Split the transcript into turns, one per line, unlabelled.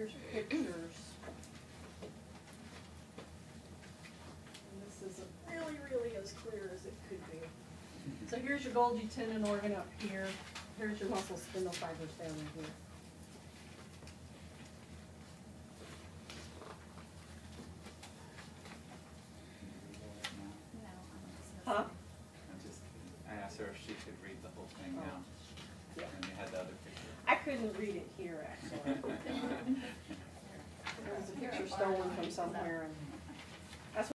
here's pictures. And this isn't really, really as clear as it could be. So here's your Golgi tendon organ up here, here's your muscle spindle fibers down in here.
No, I'm just.
Huh?
I asked her if she could read the whole thing oh. now,
Yeah.
and you had the other picture.
I couldn't read it here, actually. Picture stolen from somewhere and